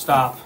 Stop.